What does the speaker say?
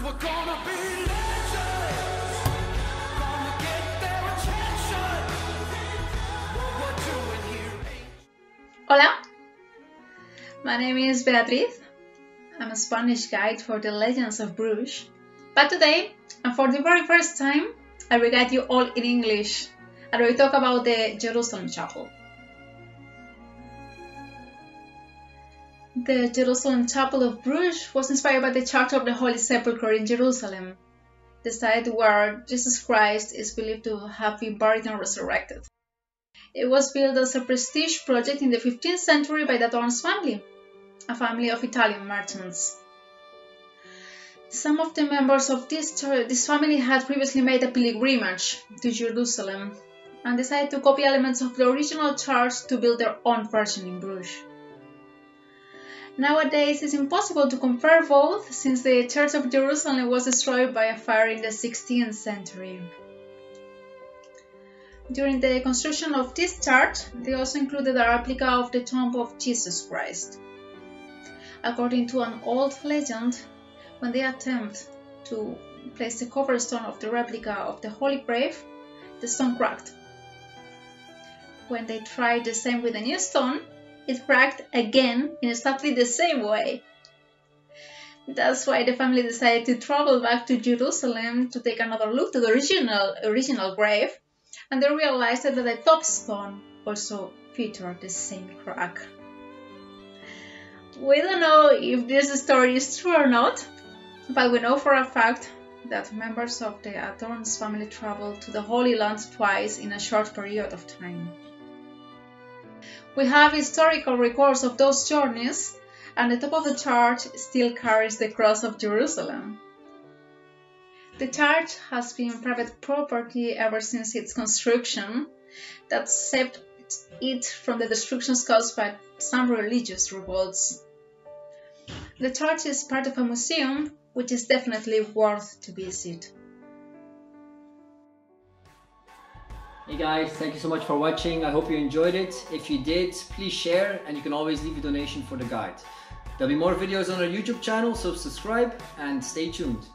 We're gonna be legends. Hola, my name is Beatriz. I'm a Spanish guide for the Legends of Bruges. But today, and for the very first time, I will guide you all in English and we talk about the Jerusalem Chapel. The Jerusalem Chapel of Bruges was inspired by the Church of the Holy Sepulchre in Jerusalem, the site where Jesus Christ is believed to have been buried and resurrected. It was built as a prestige project in the 15th century by the Adornes family, a family of Italian merchants. Some of the members of this, this family had previously made a pilgrimage to Jerusalem and decided to copy elements of the original church to build their own version in Bruges. Nowadays, it's impossible to compare both since the Church of Jerusalem was destroyed by a fire in the 16th century. During the construction of this church, they also included a replica of the tomb of Jesus Christ. According to an old legend, when they attempt to place the cover stone of the replica of the Holy Grave, the stone cracked. When they tried the same with a new stone, it cracked again in exactly the same way. That's why the family decided to travel back to Jerusalem to take another look to the original original grave, and they realized that the top stone also featured the same crack. We don't know if this story is true or not, but we know for a fact that members of the Adornes family traveled to the Holy Land twice in a short period of time. We have historical records of those journeys, and the top of the church still carries the cross of Jerusalem. The church has been private property ever since its construction, that saved it from the destructions caused by some religious revolts. The church is part of a museum, which is definitely worth to visit. Hey guys, thank you so much for watching. I hope you enjoyed it. If you did, please share and you can always leave a donation for the guide. There'll be more videos on our YouTube channel, so subscribe and stay tuned.